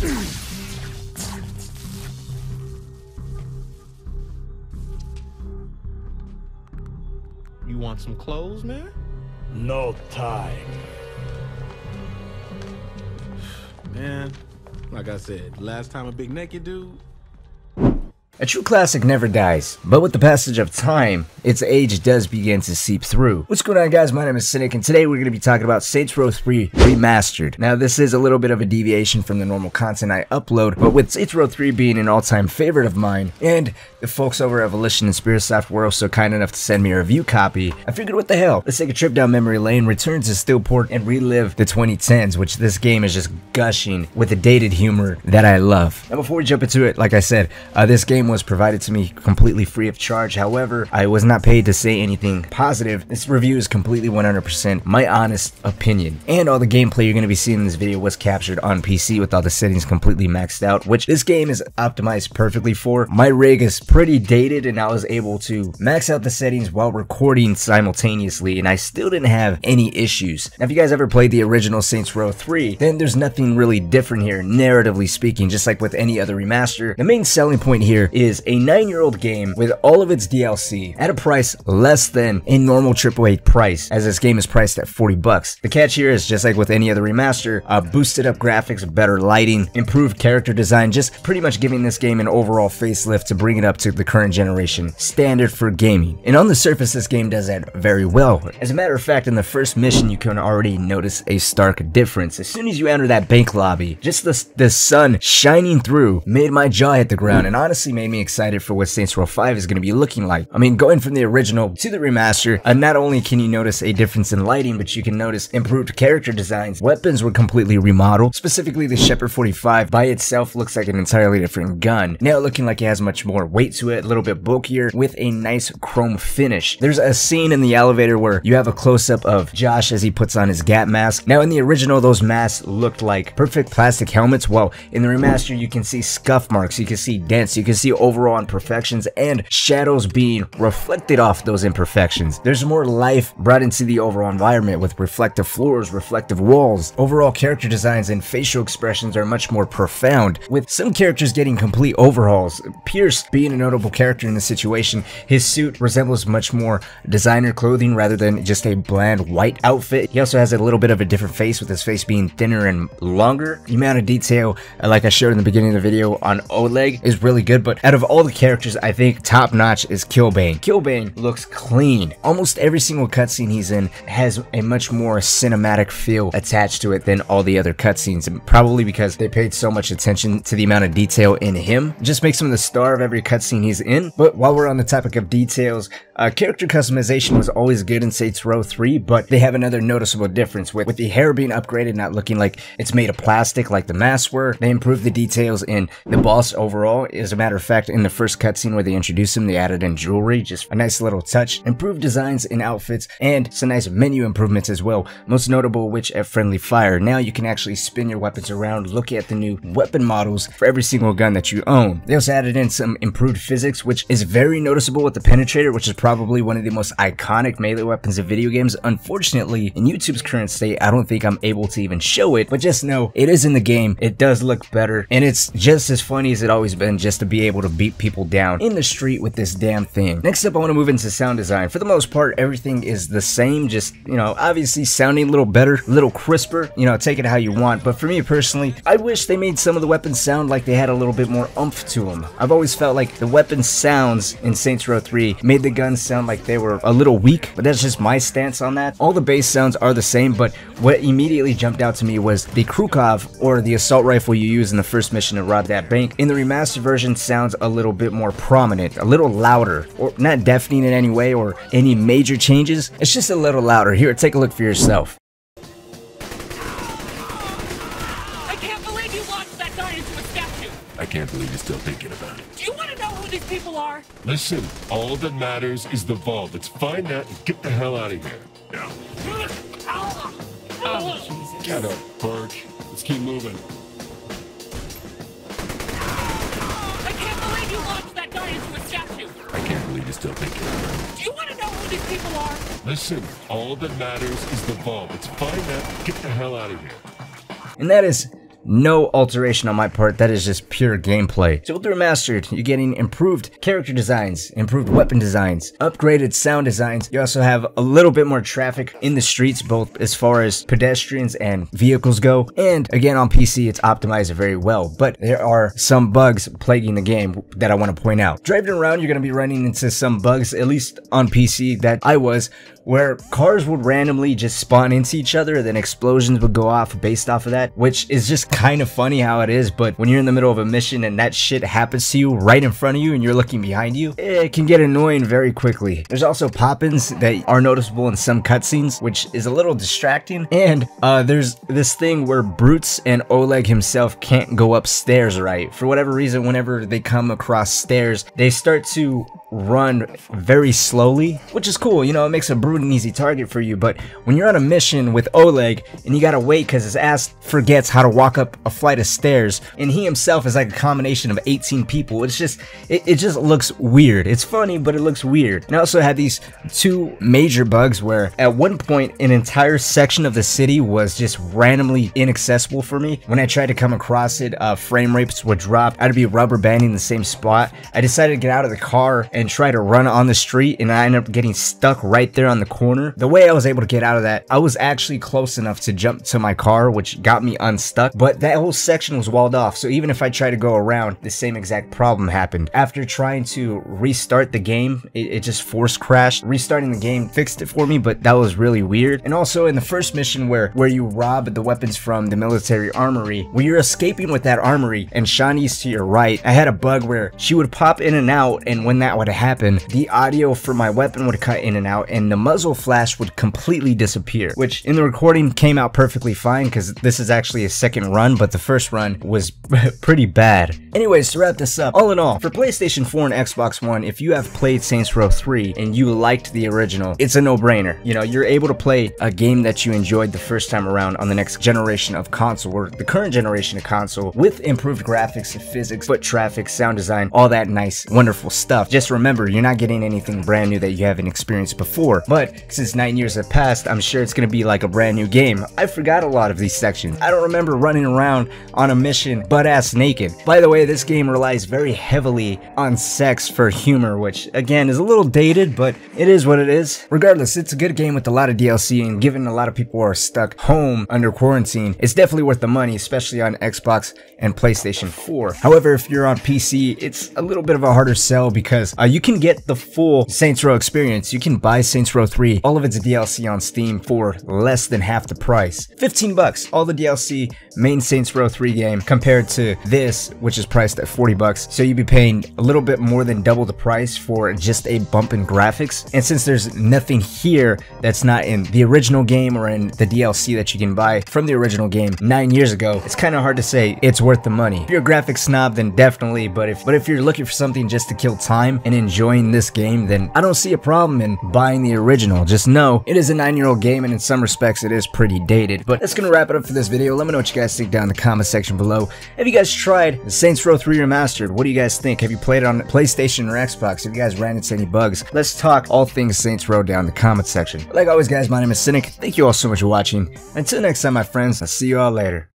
You want some clothes, man? No time. Man, like I said, last time a big naked dude A true classic never dies, but with the passage of time, its age does begin to seep through. What's going on guys, my name is Cynic, and today we're going to be talking about Saints Row 3 Remastered. Now this is a little bit of a deviation from the normal content I upload, but with Saints Row 3 being an all-time favorite of mine, and the folks over at Volition and Sperasoft were also kind enough to send me a review copy, I figured what the hell, let's take a trip down memory lane, return to Steelport, and relive the 2010s, which this game is just gushing with the dated humor that I love. Now before we jump into it, like I said, uh, this game was provided to me completely free of charge. However, I was not paid to say anything positive. This review is completely 100% my honest opinion. And all the gameplay you're going to be seeing in this video was captured on PC with all the settings completely maxed out, which this game is optimized perfectly for. My rig is pretty dated and I was able to max out the settings while recording simultaneously and I still didn't have any issues. Now if you guys ever played the original Saints Row 3, then there's nothing really different here, narratively speaking, just like with any other remaster. The main selling point here is a 9-year-old game with all of its DLC at a price less than a normal AAA price, as this game is priced at 40 bucks. The catch here is just like with any other remaster, uh, boosted up graphics, better lighting, improved character design, just pretty much giving this game an overall facelift to bring it up to the current generation standard for gaming. And on the surface, this game does that very well. As a matter of fact, in the first mission, you can already notice a stark difference. As soon as you enter that bank lobby, just the, the sun shining through made my jaw hit the ground and honestly made me excited for what Saints Row 5 is going to be looking like. I mean, going from the original to the remaster, uh, not only can you notice a difference in lighting, but you can notice improved character designs. Weapons were completely remodeled. Specifically, the Shepherd 45 by itself looks like an entirely different gun. Now looking like it has much more weight to it, a little bit bulkier with a nice chrome finish. There's a scene in the elevator where you have a close-up of Josh as he puts on his GAT mask. Now in the original, those masks looked like perfect plastic helmets, Well, in the remaster, you can see scuff marks, you can see dents, you can see overall imperfections and shadows being reflected off those imperfections. There's more life brought into the overall environment with reflective floors, reflective walls. Overall character designs and facial expressions are much more profound, with some characters getting complete overhauls. Pierce being a notable character in the situation, his suit resembles much more designer clothing rather than just a bland white outfit. He also has a little bit of a different face with his face being thinner and longer. The amount of detail, like I showed in the beginning of the video on Oleg, is really good, but out of all the characters, I think top notch is Killbane. Killbane looks clean. Almost every single cutscene he's in has a much more cinematic feel attached to it than all the other cutscenes, and probably because they paid so much attention to the amount of detail in him. It just makes him the star of every cutscene he's in. But while we're on the topic of details, uh, character customization was always good in Saints Row 3, but they have another noticeable difference with, with the hair being upgraded, not looking like it's made of plastic like the masks were. They improved the details in the boss overall. As a matter of fact, in the first cutscene where they introduced him, they added in jewelry, just a nice little touch. Improved designs in outfits and some nice menu improvements as well. Most notable which at Friendly Fire. Now you can actually spin your weapons around, look at the new weapon models for every single gun that you own. They also added in some improved physics, which is very noticeable with the Penetrator, which is probably one of the most iconic melee weapons of video games. Unfortunately, in YouTube's current state, I don't think I'm able to even show it, but just know it is in the game. It does look better, and it's just as funny as it always been just to be able to beat people down in the street with this damn thing. Next up, I want to move into sound design. For the most part, everything is the same, just, you know, obviously sounding a little better, a little crisper, you know, take it how you want. But for me personally, I wish they made some of the weapons sound like they had a little bit more oomph to them. I've always felt like the weapon sounds in Saints Row 3 made the guns sound like they were a little weak, but that's just my stance on that. All the bass sounds are the same, but what immediately jumped out to me was the Krukov, or the assault rifle you use in the first mission to rob that bank. In the remastered version, sounds a little bit more prominent, a little louder, or not deafening in any way or any major changes. It's just a little louder. Here, take a look for yourself. I can't believe you launched that guy into a statue! I can't believe you're still thinking about it. Do you want to know who these people are? Listen, all that matters is the vault. Let's find that and get the hell out of here. Now, Oh, Jesus. get up, Birk. Let's keep moving. Can't believe you're still thinking about it. Do you want to know who these people are? Listen, all that matters is the vault. Let's find that get the hell out of here. And that is no alteration on my part. That is just pure gameplay. So with the remastered, you're getting improved character designs, improved weapon designs, upgraded sound designs. You also have a little bit more traffic in the streets, both as far as pedestrians and vehicles go. And again, on PC, it's optimized very well, but there are some bugs plaguing the game that I want to point out. Driving around, you're going to be running into some bugs, at least on PC that I was, where cars would randomly just spawn into each other, then explosions would go off based off of that, which is just kind of funny how it is, but when you're in the middle of a mission and that shit happens to you right in front of you and you're looking behind you, it can get annoying very quickly. There's also pop-ins that are noticeable in some cutscenes, which is a little distracting, and uh, there's this thing where Brutes and Oleg himself can't go upstairs right. For whatever reason, whenever they come across stairs, they start to run very slowly, which is cool. You know, it makes a brute an easy target for you. But when you're on a mission with Oleg and you gotta wait because his ass forgets how to walk up a flight of stairs, and he himself is like a combination of 18 people, it's just, it, it just looks weird. It's funny, but it looks weird. And I also had these two major bugs where at one point an entire section of the city was just randomly inaccessible for me. When I tried to come across it, uh, frame rates would drop. I'd be rubber banding the same spot. I decided to get out of the car and try to run on the street and I ended up getting stuck right there on the corner. The way I was able to get out of that, I was actually close enough to jump to my car, which got me unstuck, but that whole section was walled off. So even if I tried to go around, the same exact problem happened. After trying to restart the game, it, it just force crashed. Restarting the game fixed it for me, but that was really weird. And also in the first mission where, where you rob the weapons from the military armory, where you're escaping with that armory and Shaundi's to your right, I had a bug where she would pop in and out and when that would happen, the audio for my weapon would cut in and out and the muzzle flash would completely disappear, which in the recording came out perfectly fine because this is actually a second run, but the first run was pretty bad. Anyways, to wrap this up, all in all, for PlayStation 4 and Xbox One, if you have played Saints Row 3 and you liked the original, it's a no-brainer. You know, you're able to play a game that you enjoyed the first time around on the next generation of console or the current generation of console with improved graphics, and physics, foot traffic, sound design, all that nice, wonderful stuff. Just remember, you're not getting anything brand new that you haven't experienced before, but since nine years have passed, I'm sure it's gonna be like a brand new game. I forgot a lot of these sections. I don't remember running around on a mission butt-ass naked. By the way, this game relies very heavily on sex for humor, which again is a little dated, but it is what it is. Regardless, it's a good game with a lot of DLC, and given a lot of people are stuck home under quarantine, it's definitely worth the money, especially on Xbox and PlayStation 4. However, if you're on PC, it's a little bit of a harder sell because uh, you can get the full Saints Row experience. You can buy Saints Row 3, all of its DLC on Steam for less than half the price. 15 bucks, all the DLC, main Saints Row 3 game compared to this, which is priced at 40 bucks. So you'd be paying a little bit more than double the price for just a bump in graphics. And since there's nothing here that's not in the original game or in the DLC that you can buy from the original game nine years ago, it's kind of hard to say it's worth the money. If you're a graphics snob, then definitely, but if but if you're looking for something just to kill time and enjoying this game, then I don't see a problem in buying the original. Just know it is a nine-year-old game and in some respects it is pretty dated. But that's gonna wrap it up for this video. Let me know what you guys think down in the comment section below. Have you guys tried Saints Row 3 Remastered? What do you guys think? Have you played it on PlayStation or Xbox? Have you guys ran into any bugs? Let's talk all things Saints Row down in the comment section. Like always, guys, my name is Cynic. Thank you all so much for watching. Until next time, my friends, I'll see you all later.